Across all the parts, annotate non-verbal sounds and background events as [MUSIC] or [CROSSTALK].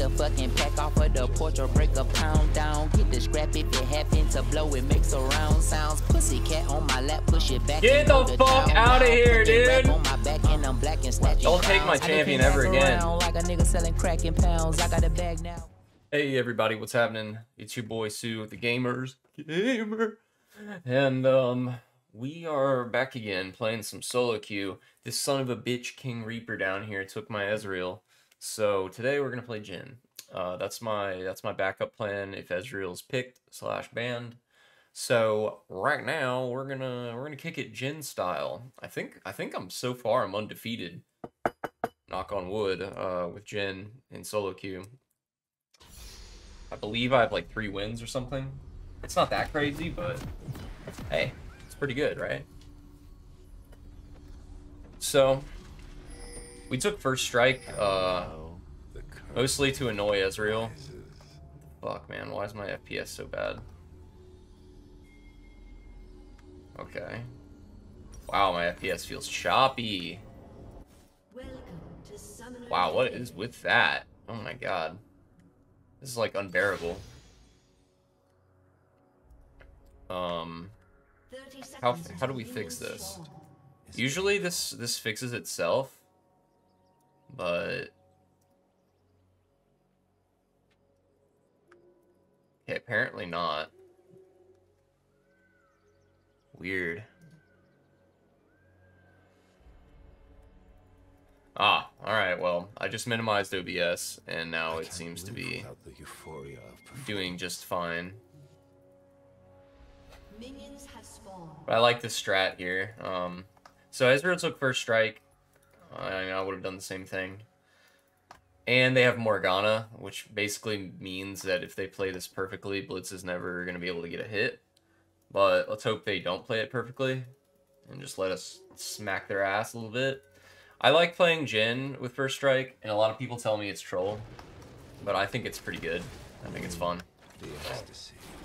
the fucking pack off of the porch or break a pound down. Get the scrap if it happen to blow, it makes a round sounds. Pussy cat on my lap, push it back. Get and the fuck out of here, the dude. on my back and I'm black and Don't take my champion ever again. Like a nigga selling crack in pounds. I got a bag now. Hey everybody, what's happening? It's your boy Sue, the gamers gamer, and um, we are back again playing some solo queue. This son of a bitch King Reaper down here took my Ezreal, so today we're gonna play Jhin. Uh, that's my that's my backup plan if Ezreal's picked slash banned. So right now we're gonna we're gonna kick it Jhin style. I think I think I'm so far I'm undefeated. Knock on wood. Uh, with Jhin in solo queue. I believe I have like three wins or something. It's not that crazy, but hey, it's pretty good, right? So, we took first strike, uh, mostly to annoy Ezreal. Fuck, man, why is my FPS so bad? Okay. Wow, my FPS feels choppy. Wow, what is with that? Oh my god. This is like unbearable. Um, how how do we fix this? Usually this this fixes itself, but okay, apparently not. Weird. Ah, alright, well, I just minimized OBS, and now it seems to be the euphoria of doing just fine. Minions have spawned. But I like this strat here. Um, so Ezreal took first strike. I, I would have done the same thing. And they have Morgana, which basically means that if they play this perfectly, Blitz is never going to be able to get a hit. But let's hope they don't play it perfectly and just let us smack their ass a little bit. I like playing Jhin with first strike, and a lot of people tell me it's troll, but I think it's pretty good. I think it's fun.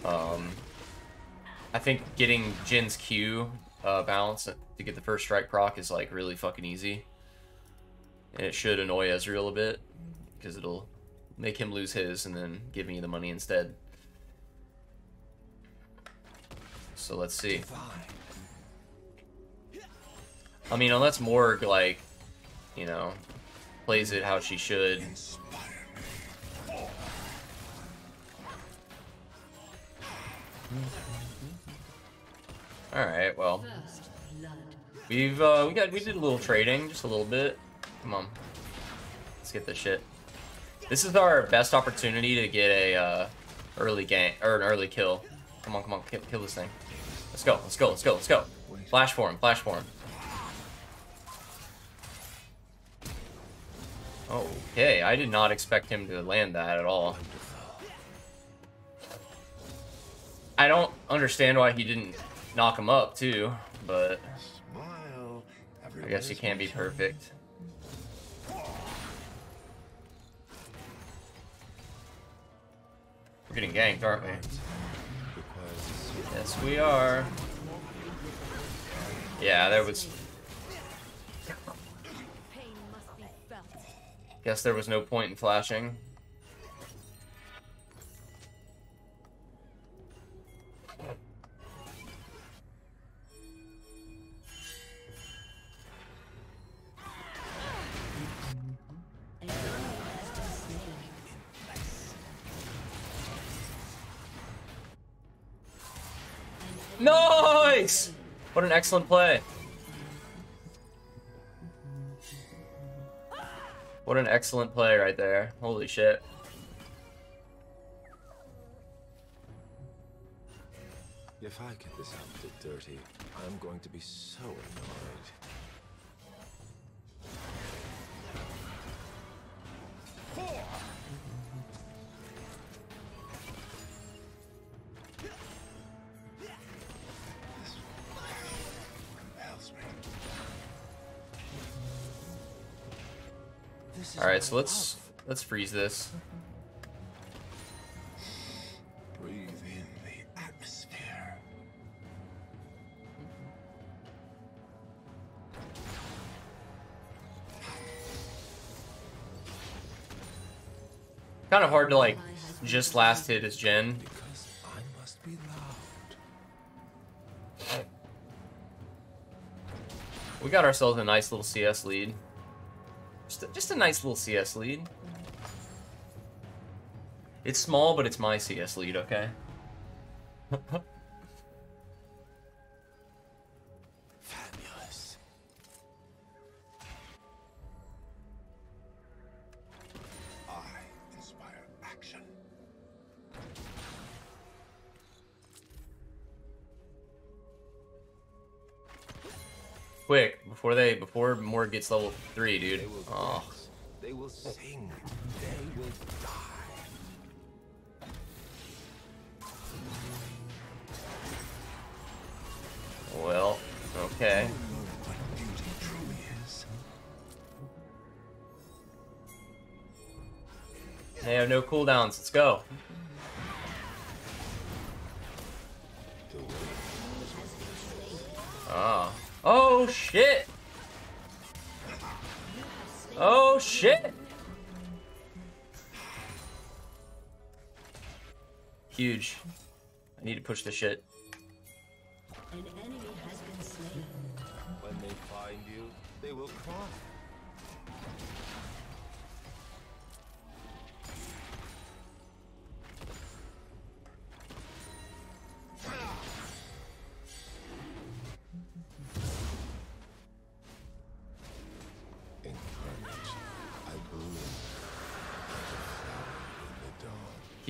Um, I think getting Jhin's Q uh, balance to get the first strike proc is like really fucking easy. And it should annoy Ezreal a bit because it'll make him lose his and then give me the money instead. So let's see. I mean, unless Morg like, you know, plays it how she should. All right, well. We've uh we got we did a little trading, just a little bit. Come on. Let's get this shit. This is our best opportunity to get a uh early gank or an early kill. Come on, come on, kill, kill this thing. Let's go, let's go, let's go, let's go. Flash for him, flash for him. Okay, I did not expect him to land that at all. I don't understand why he didn't knock him up too, but I guess you can't be perfect. We're getting ganked, aren't we? Yes, we are. Yeah, there was. Pain must be felt. Guess there was no point in flashing. Nice! What an excellent play. What an excellent play right there. Holy shit. If I get this outfit dirty, I'm going to be so annoyed. Alright, so let's let's freeze this. breathe in the atmosphere. Kind of hard to like just last hit his gen. Because I must be loud. We got ourselves a nice little CS lead. Just a, just a nice little CS lead. It's small, but it's my CS lead, okay? [LAUGHS] before more gets level three, dude. They will Oh, dance. They will sing. They will die. well, okay. What beauty truly is. They have no cooldowns. Let's go. Ah. Oh shit. Oh shit. Huge. I need to push this shit. An enemy has been slain. when they find you, they will cry.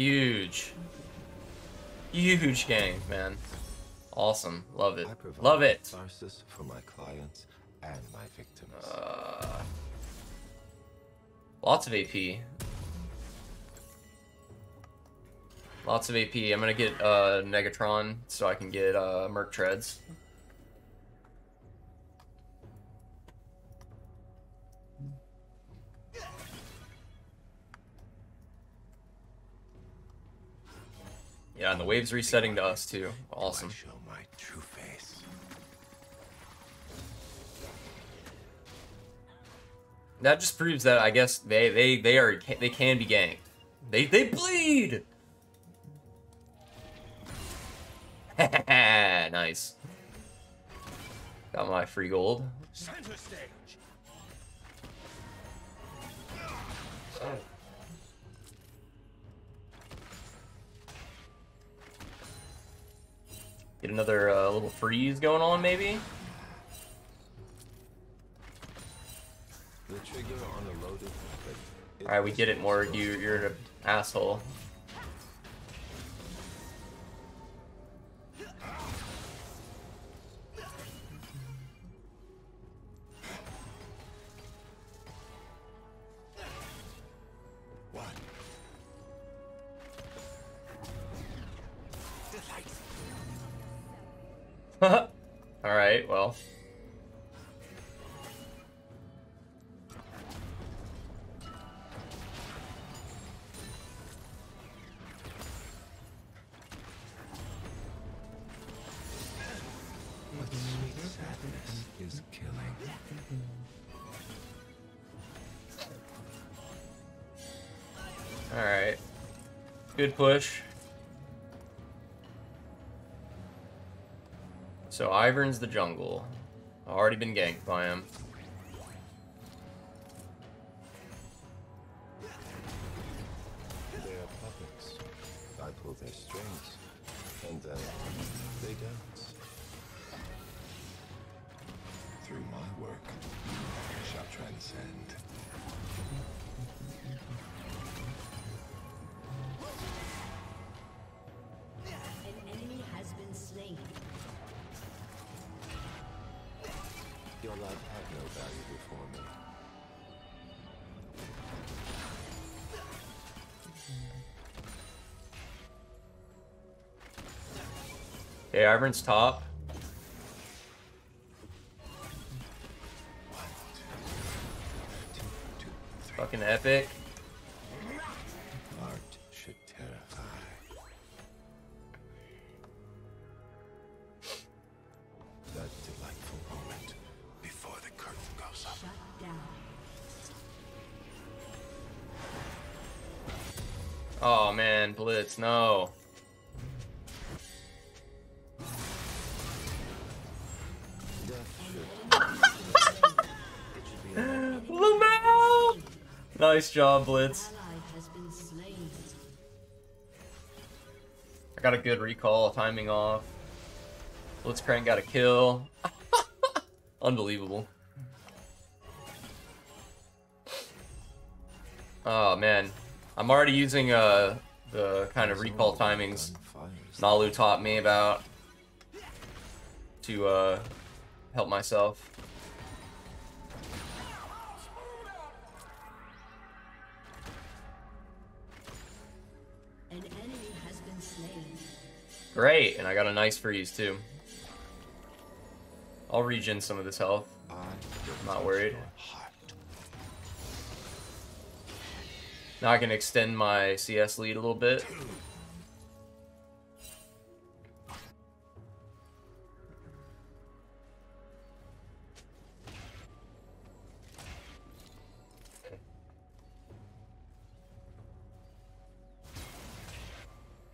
Huge. Huge gank, man. Awesome. Love it. Love it. catharsis for my clients and my victims. Uh, lots of AP. Lots of AP. I'm gonna get uh, Negatron so I can get uh, Merc Treads. Yeah, and the wave's resetting to us too. Awesome. Show my true face. That just proves that I guess they they they are they can be ganked. They they bleed. [LAUGHS] nice. Got my free gold. Center stage. Oh. Get another uh, little freeze going on, maybe. The trigger on a loaded weapon. All right, we get it, Morg. You you're an asshole. Good push. So Ivern's the jungle. I've already been ganked by him. Okay, Ivern's top. Fucking epic. Nice job, Blitz. Ally has been slain. I got a good recall, timing off. Blitzcrank got a kill. [LAUGHS] Unbelievable. Oh man, I'm already using uh the kind of recall timings Nalu taught me about to uh help myself. Great, and I got a nice freeze too. I'll regen some of this health. I'm Not worried. Now I can extend my CS lead a little bit.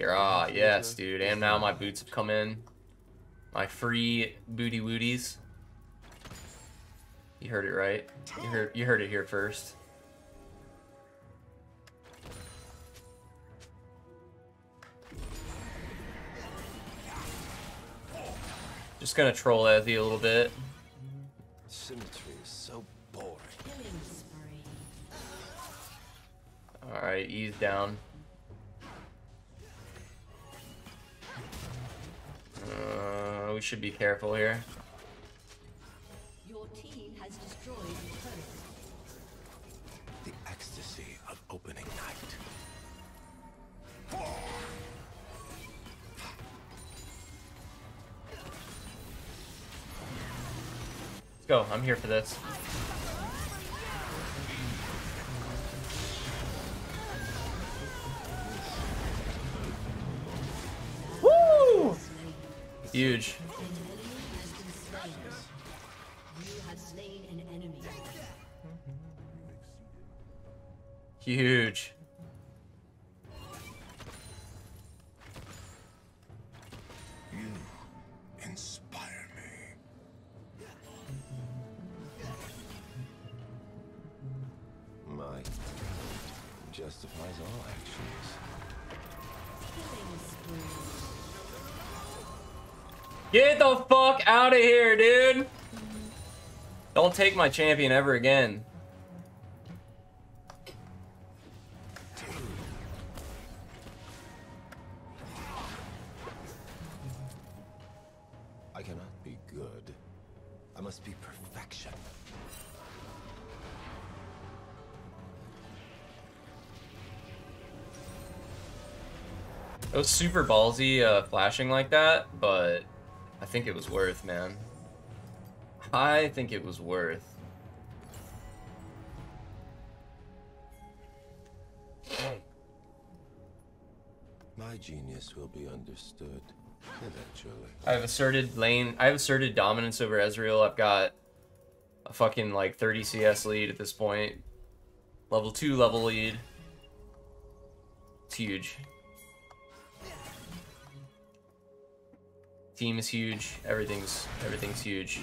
Here, ah, yes, dude. And now my boots have come in. My free booty wooties. You heard it right. You heard you heard it here first. Just gonna troll Ezzy a little bit. Symmetry is so boring. Alright, ease down. Uh, we should be careful here. Your team has destroyed the turret. The ecstasy of opening night. Let's go. I'm here for this. Enemy. Huge. Don't take my champion ever again. I cannot be good. I must be perfection. It was super ballsy uh, flashing like that, but I think it was worth, man. I think it was worth. My genius will be understood eventually. I have asserted lane. I have asserted dominance over Ezreal. I've got a fucking like 30 CS lead at this point. Level two level lead. It's huge. Team is huge. Everything's everything's huge.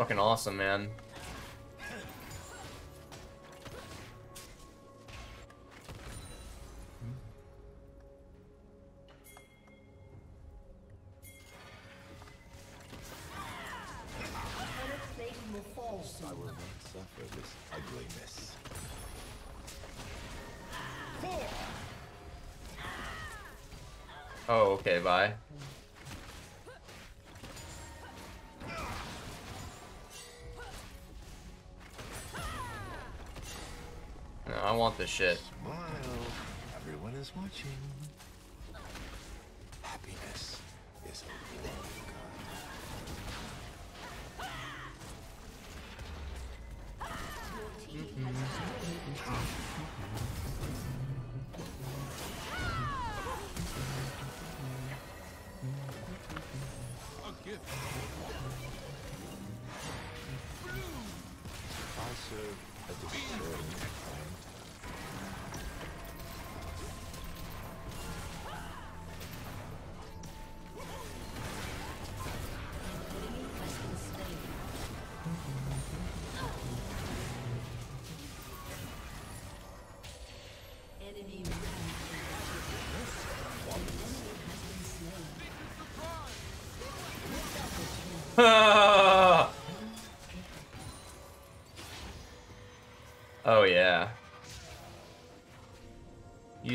Fucking awesome, man. Shit.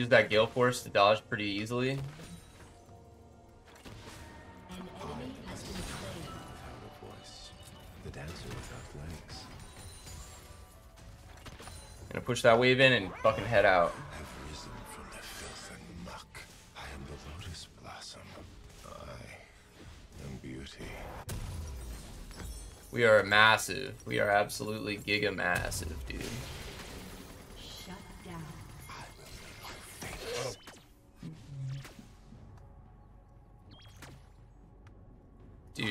Use that Gale Force to dodge pretty easily. An enemy has been slain. Without a voice. The dancer without legs. Gonna push that wave in and fucking head out. I've risen from the filth and muck. I am the lotus blossom. Beauty. We are massive. We are absolutely giga massive, dude.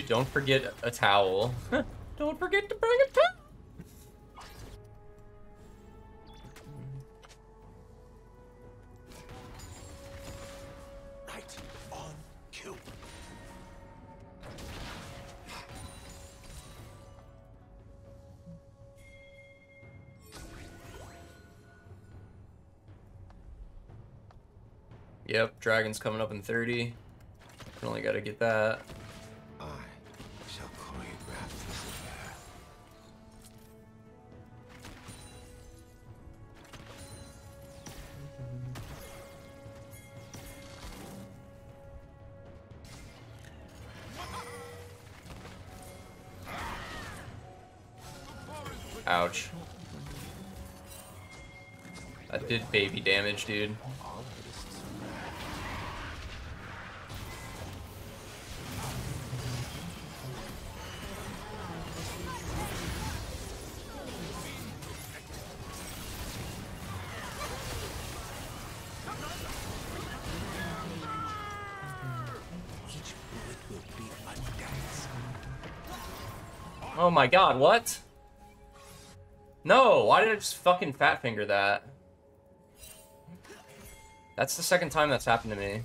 Don't forget a towel. [LAUGHS] don't forget to bring a towel. Right on cue. Yep, dragon's coming up in 30. Only gotta get that. Dance. Oh my god, what? No, why did I just fucking fat finger that? That's the second time that's happened to me.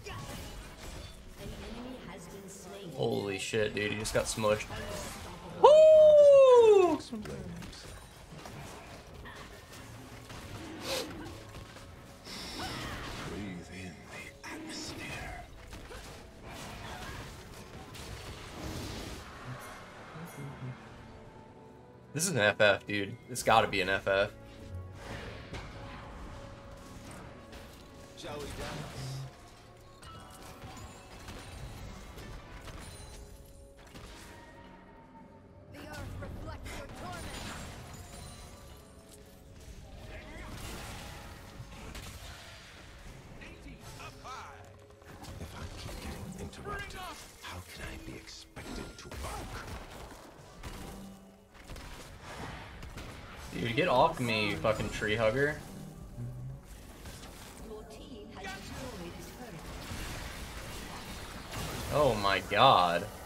Holy shit, dude, you just got smushed. Woo! This is an FF, dude. This gotta be an FF. Expected to work? Dude, get off me, you fucking tree hugger. Oh my god.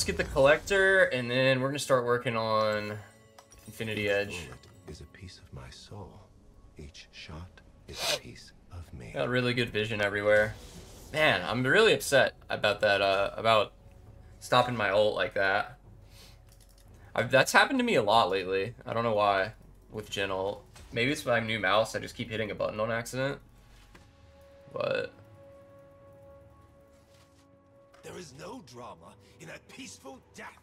Let's get the collector, and then we're gonna start working on Infinity Edge. is a piece of my soul. Each shot is a piece of me. Got really good vision everywhere. Man, I'm really upset about that, uh, about stopping my ult like that. I've, that's happened to me a lot lately. I don't know why, with Jhin ult. Maybe it's my new mouse, I just keep hitting a button on accident. But, There is no drama in a peaceful death.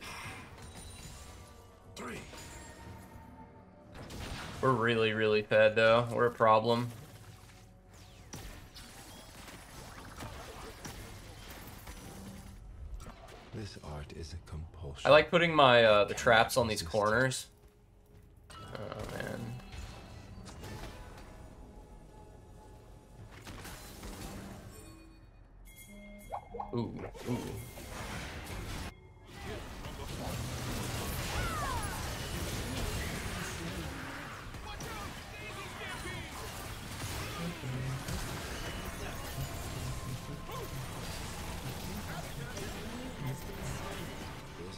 [SIGHS] Three. we're really, really fed though. We're a problem. This art is a compulsion. I like putting my, uh, the traps on these corners. Oh man. Ooh, ooh.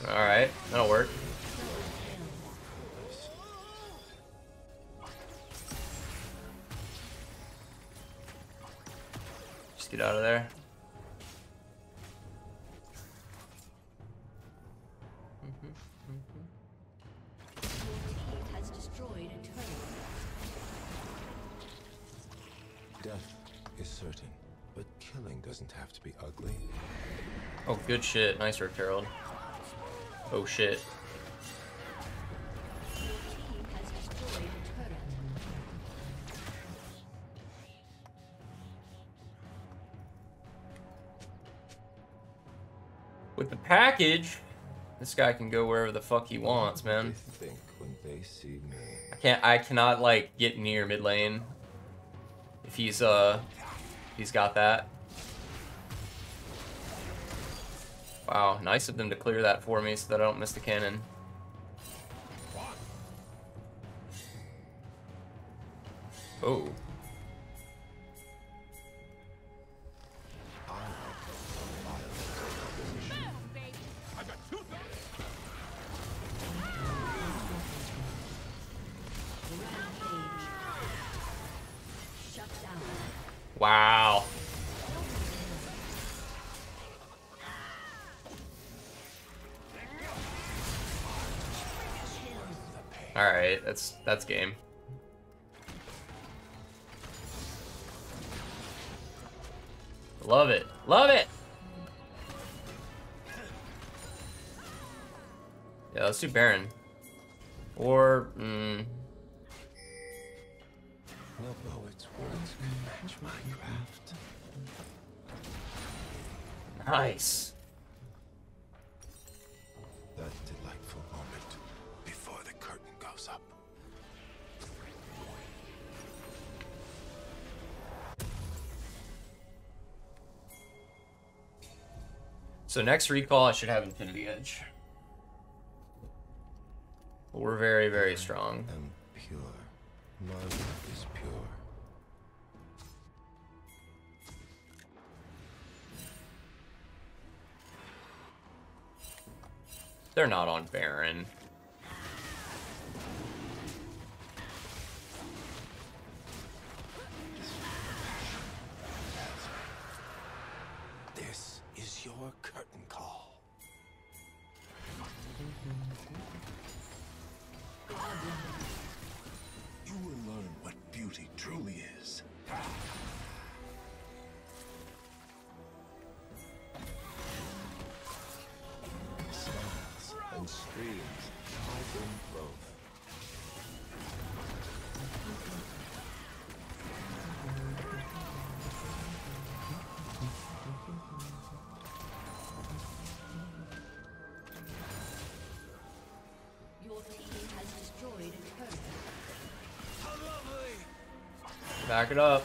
Alright, that'll work. Just get out of there. Good shit. Nice work, Harold. Oh shit. Your team has destroyed a turret. With the package, this guy can go wherever the fuck he wants, man. Think when they see me. I can't. I cannot like get near mid lane. If he's uh, he's got that. Wow, nice of them to clear that for me so that I don't miss the cannon. Oh, wow. All right, that's that's game. Love it. Love it. Yeah, let's do Baron. Or, mm, No poet's words can match my craft. nice. So next recall, I should have Infinity Edge. We're very, very strong. am pure. My work is pure. They're not on Baron. Back it up.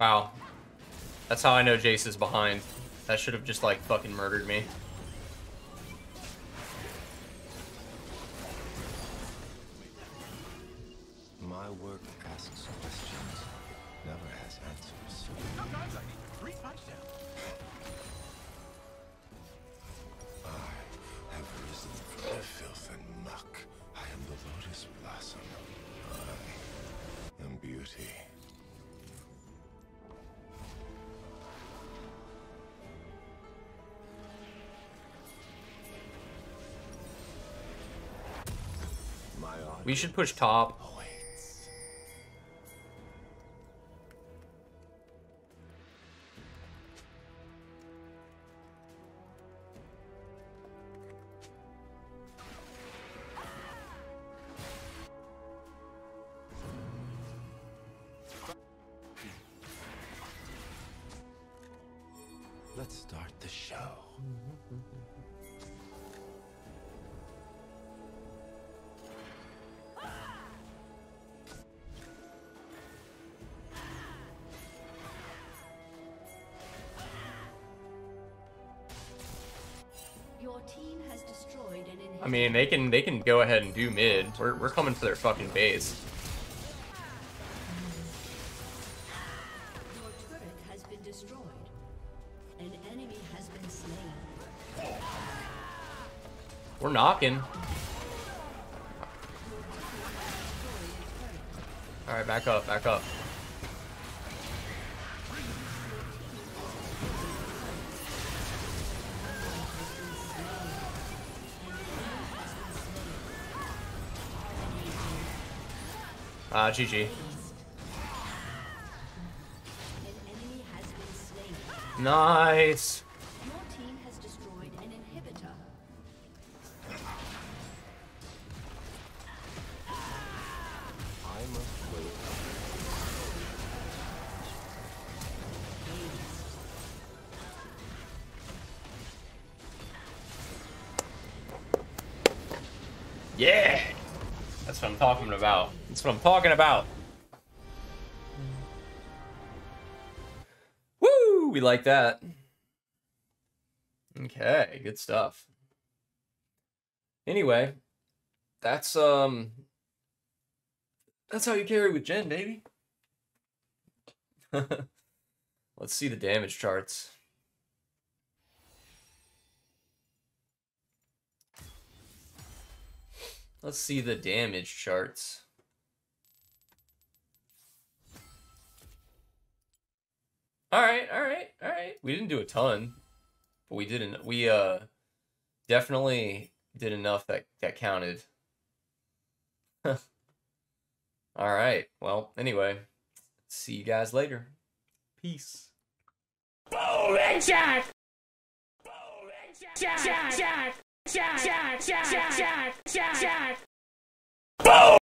Wow. That's how I know Jace is behind. That should have just like fucking murdered me. We should push top. Let's start the show. I mean, they can they can go ahead and do mid. We're we're coming for their fucking base. Your turret has been destroyed. An enemy has been slain. We're knocking. All right, back up, back up. Uh, I must Nice! Yeah. That's what I'm talking about. That's what I'm talking about. Woo! We like that. Okay, good stuff. Anyway, that's um that's how you carry with Jhin, baby. [LAUGHS] Let's see the damage charts. Let's see the damage charts. All right, all right, all right. We didn't do a ton, but we didn't. We uh definitely did enough that that counted. [LAUGHS] all right. Well, anyway, see you guys later. Peace.